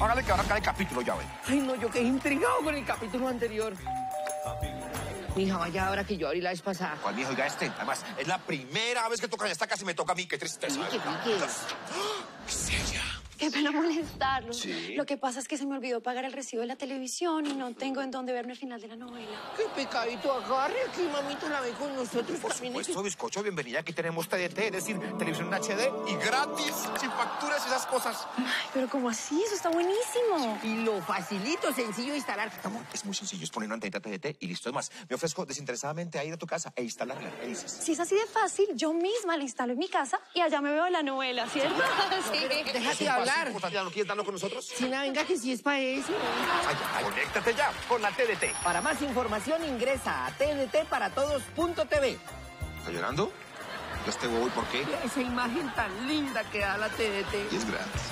Hágale que arrancar el capítulo, ya ve. Ay, no, yo quedé intrigado con el capítulo anterior. Mija, vaya ahora que yo abrí la vez pasada. ¿Cuál viejo? Oiga este. Además, es la primera vez que tocan esta casa y me toca a mí. Qué tristeza. Es ella. Qué pena molestarlo. Sí. Lo que pasa es que se me olvidó pagar el recibo de la televisión y no tengo en dónde verme el final de la novela. Qué pecadito agarre aquí, mamita, la ve con nosotros. Por supuesto, bizcocho, bienvenida. Aquí tenemos TDT, es decir, televisión en HD y gratis, sin facturas y esas cosas. Ay, pero ¿cómo así? Eso está buenísimo. Y lo facilito, sencillo de instalar. Amor, es muy sencillo, es poner una antenita TDT y listo. Es más, me ofrezco desinteresadamente a ir a tu casa e instalarla. ¿Qué dices? Si es así de fácil, yo misma la instalo en mi casa y allá me veo la novela, ¿cierto? Sí. Déjate ¿Es un hablar. importante? ¿No quieres darlo con nosotros? Sina, venga, que si es para eso. Conéctate ya con la TDT. Para más información ingresa a tdtparatodos.tv. ¿Está llorando? Yo este bobo, ¿y por qué? Esa imagen tan linda que da la TDT. Y es gratis.